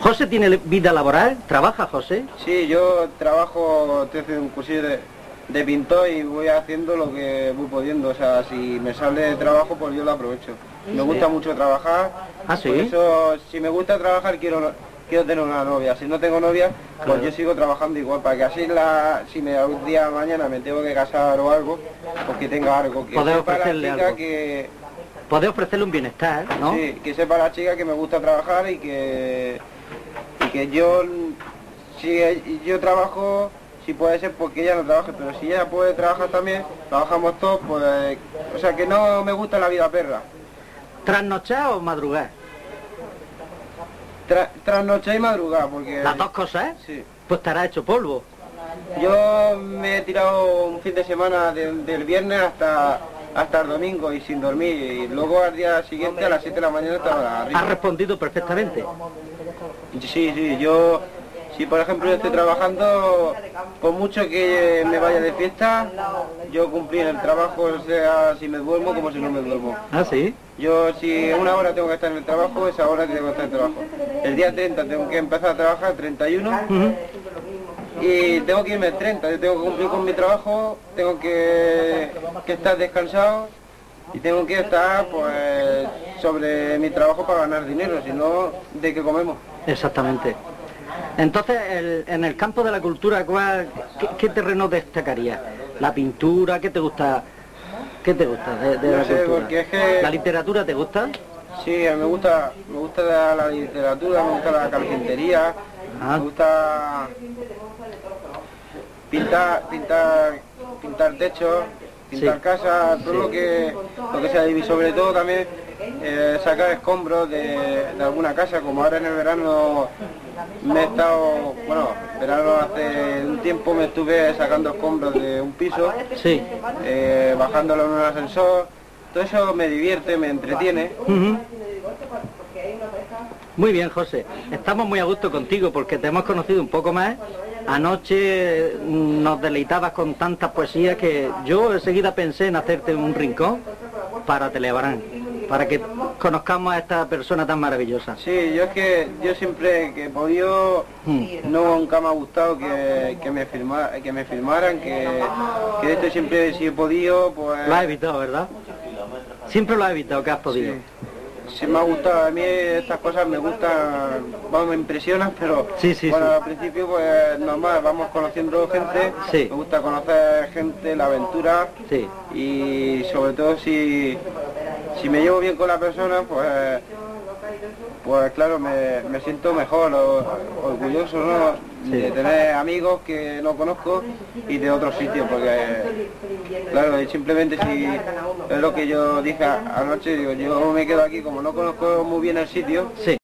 ¿José tiene vida laboral? ¿Trabaja José? Sí, yo trabajo, estoy haciendo un cursillo de, de pintor y voy haciendo lo que voy pudiendo. O sea, si me sale de trabajo, pues yo lo aprovecho. Me gusta mucho trabajar. ¿Ah, sí? Por eso, si me gusta trabajar, quiero quiero tener una novia. Si no tengo novia, Claro. pues yo sigo trabajando igual, para que así la, si me un día mañana me tengo que casar o algo, pues que tenga algo. Que Poder sepa la ofrecerle chica algo. que, Puede ofrecerle un bienestar, ¿no? Sí, que sepa la chica que me gusta trabajar y que, y que yo, si yo trabajo, si puede ser porque ella no trabaje, pero si ella puede trabajar también, trabajamos todos, pues, o sea que no me gusta la vida perra. ¿Trasnochar o madrugar? Tra- trasnochar y madrugar, porque Las dos cosas, ¿eh? sí. Pues estará hecho polvo. yo me he tirado un fin de semana de- del viernes hasta hasta el domingo y sin dormir, y luego al día siguiente a las 7 de la mañana estaba arriba. Has respondido perfectamente. Sí, sí, yo, si por ejemplo yo estoy trabajando, por mucho que me vaya de fiesta, yo cumplí en el trabajo, o sea, si me duermo como si no me duermo. ¿Ah, sí? Yo si una hora tengo que estar en el trabajo, esa hora tengo que estar en el trabajo. El día 30 tengo que empezar a trabajar, 31, Ujú. y tengo que irme el 30, yo tengo que cumplir con mi trabajo, tengo que, que estar descansado y tengo que estar pues sobre mi trabajo para ganar dinero, si no, ¿de qué comemos? Exactamente. Entonces, el- en el campo de la cultura, ¿cuál, qué, qué terreno destacaría? ¿La pintura? ¿Qué te gusta? ¿Qué te gusta de, de No la sé, cultura? porque es que- ¿La literatura te gusta? Sí, me gusta, me gusta la, la literatura, me gusta la carpintería, Ah. me gusta pintar, pintar, pintar techos, pintar Sí. casas, todo Sí. lo que lo que sea y sobre todo también eh, sacar escombros de, de alguna casa, como ahora en el verano me he estado, bueno, verano hace un tiempo me estuve sacando escombros de un piso, Sí. eh, bajándolo en un ascensor, todo eso me divierte, me entretiene. Muy bien, José. Estamos muy a gusto contigo porque te hemos conocido un poco más. Anoche mm, nos deleitabas con tantas poesías que yo enseguida pensé en hacerte un rincón para Telebarán, para que conozcamos a esta persona tan maravillosa. Sí, yo es que yo siempre que he podido, Mm. no nunca me ha gustado que, que me firma, que me firmaran, que, que esto siempre si he podido, pues Lo has evitado, ¿verdad? Siempre lo has evitado, que has podido. sí, sí me ha gustado, a mí estas cosas me gustan, vamos, me impresionan, pero Sí, sí, bueno, sí. al principio pues normal, vamos conociendo gente, Sí. me gusta conocer gente, la aventura Sí. y sobre todo si, si me llevo bien con la persona, pues pues claro, me, me siento mejor, orgulloso ¿no? Sí. de tener amigos que no conozco y de otros sitios, porque claro, y simplemente si es lo que yo dije anoche, digo, yo me quedo aquí, como no conozco muy bien el sitio, Sí.